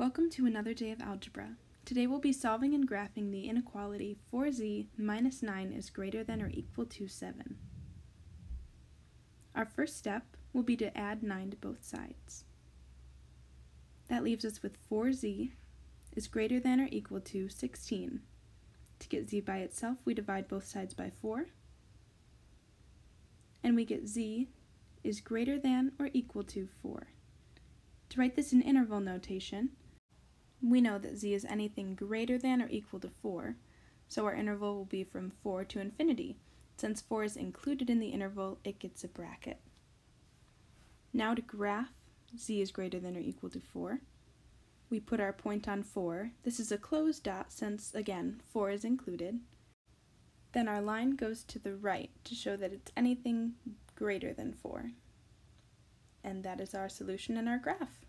Welcome to another day of algebra. Today we'll be solving and graphing the inequality 4z minus 9 is greater than or equal to 7. Our first step will be to add 9 to both sides. That leaves us with 4z is greater than or equal to 16. To get z by itself, we divide both sides by 4, and we get z is greater than or equal to 4. To write this in interval notation, we know that z is anything greater than or equal to 4, so our interval will be from 4 to infinity. Since 4 is included in the interval, it gets a bracket. Now to graph z is greater than or equal to 4. We put our point on 4. This is a closed dot since, again, 4 is included. Then our line goes to the right to show that it's anything greater than 4. And that is our solution in our graph.